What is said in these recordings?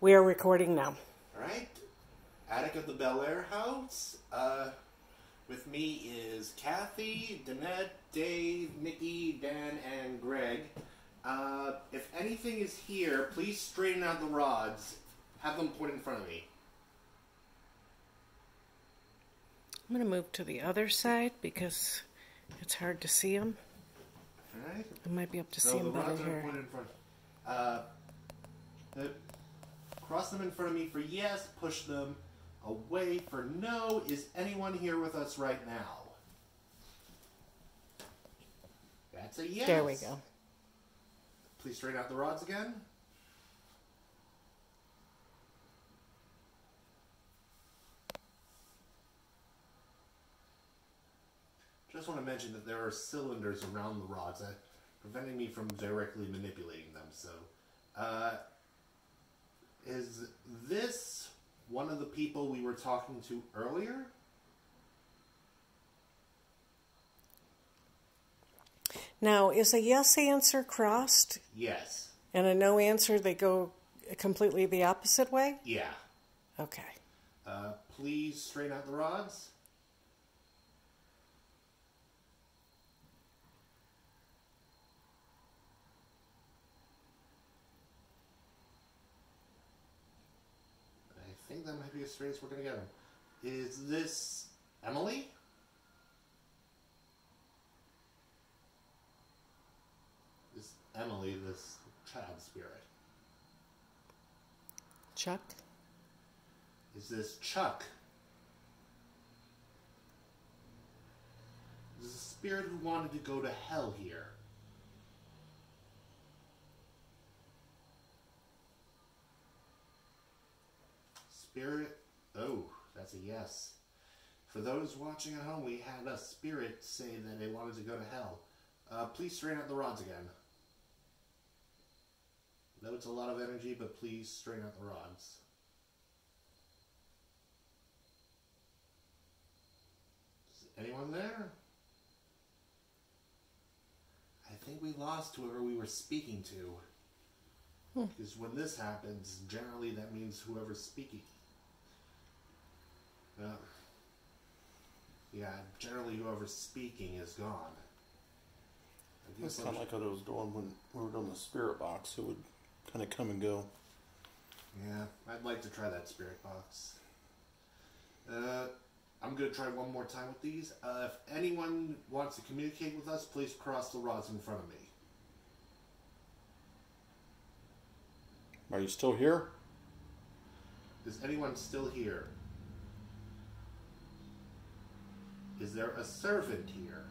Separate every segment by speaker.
Speaker 1: We are recording now.
Speaker 2: All right. Attic of the Bellaire House. Uh, with me is Kathy, Danette, Dave, Nikki, Dan, and Greg. Uh, if anything is here, please straighten out the rods. Have them point in front of me.
Speaker 1: I'm going to move to the other side because it's hard to see them.
Speaker 2: All right.
Speaker 1: I might be able to
Speaker 2: So
Speaker 1: see
Speaker 2: the
Speaker 1: them better
Speaker 2: rods are
Speaker 1: here.
Speaker 2: in front. Uh, the, cross them in front of me for yes. Push them away for no. Is anyone here with us right now? That's a yes.
Speaker 1: There we go.
Speaker 2: Please straighten out the rods again. Just want to mention that there are cylinders around the rods that preventing me from directly manipulating them. So, uh, is this one of the people we were talking to earlier?
Speaker 1: Now, is a yes answer crossed
Speaker 2: Yes.
Speaker 1: and a no answer they go completely the opposite way?
Speaker 2: Yeah.
Speaker 1: Okay.
Speaker 2: Uh, please straighten out the rods. I think that might be as straight as we're going to get them. Is this Emily? Is Emily this child spirit?
Speaker 1: Chuck?
Speaker 2: Is this Chuck? This is a spirit who wanted to go to hell here. Spirit. Oh, that's a yes. For those watching at home, we had a spirit say that they wanted to go to hell. Uh, please straighten out the rods again. Know it's a lot of energy, but please straighten out the rods. Is anyone there? I think we lost whoever we were speaking to. Because when this happens, generally that means whoever's speaking. Uh, yeah, generally whoever's speaking is gone.
Speaker 3: It's kind of like what I was doing when we were doing the spirit box. It would kind of come and go.
Speaker 2: Yeah, I'd like to try that spirit box. Uh, I'm gonna try one more time with these. Uh, if anyone wants to communicate with us, please cross the rods in front of me.
Speaker 3: Are you still here?
Speaker 2: Is anyone still here? Is there a servant here?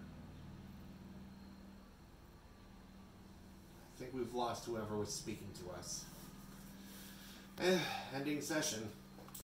Speaker 2: I think we've lost whoever was speaking to us. Eh, ending session.